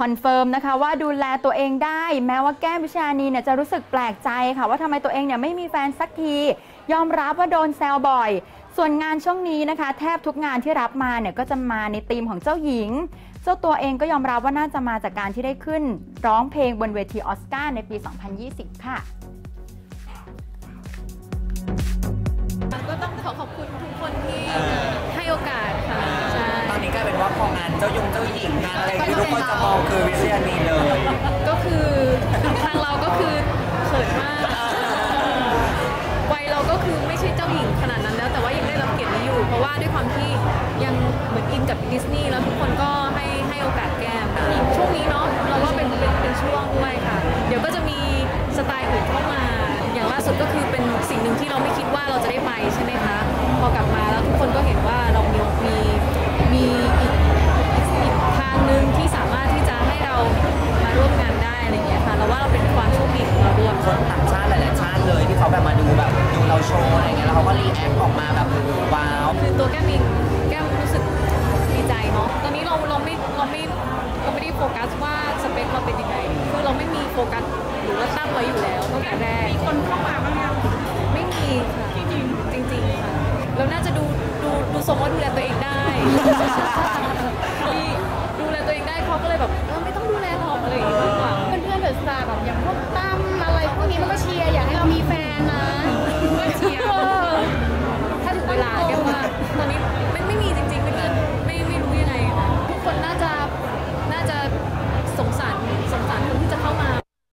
confirm นะคะว่าดูแลตัวเองได้ แม้ว่าแก้มวิชญาณีเนี่ยจะรู้สึกแปลกใจค่ะว่าทำไมตัวเองเนี่ยไม่มีแฟนสักที ยอมรับว่าโดนแซวบ่อย ส่วนงานช่วงนี้นะคะ แทบทุกงานที่รับมาเนี่ยก็จะมาในธีมของเจ้าหญิง เจ้าตัวเองก็ยอมรับว่าน่าจะมาจากการที่ได้ขึ้น ร้องเพลงบนเวทีออสการ์ในปี 2020 ค่ะ จ้ายงเจ้าหญิงงานอะไรที่ทุกคนจะมองคือวิทยานีเลย ก็คือทางเราก็คือเขินมากวัยเราก็คือไม่ใช่เจ้าหญิงขนาดนั้นแล้ว แต่ว่ายังได้รับเกียรตินี้อยู่ เพราะว่าด้วยความที่ยังเหมือนอินกับดิสนีย์แล้วทุกคนก็ให้ให้โอกาสแก้มช่วงนี้เนาะเราว่าเป็นเป็นเป็นช่วงด้วยค่ะ เดี๋ยวก็จะมีสไตล์อื่นเข้ามา อย่างล่าสุดก็คือเป็นสิ่งหนึ่งที่เราไม่คิดว่าเราจะได้ไปใช่ไหมคะพอกลับ ร่วมงานได้อะไรอย่างเงี้ยค่ะเราว่าเราเป็นความโชคดีของเราด้วยคนต่างชาติหลายๆชาติเลยที่เขาแบบมาดูแบบดูเราโชว์อะไรเงี้ยแล้วเขาก็รีแอคออกมาแบบว้าวคือตัวแก้มเองแก้มรู้สึกดีใจเนาะตอนนี้เราเราไม่เราไม่เราไม่ได้โฟกัสว่าสเปคเราเป็นยังไงคือเราไม่มีโฟกัสหรือว่าตั้งไว้อยู่แล้วตั้งแต่แรกมีคนเข้ามาบ้างยังไม่มีค่ะจริงจริงๆค่ะเราน่าจะดูดูดูทรงว่าดูแลตัวเอง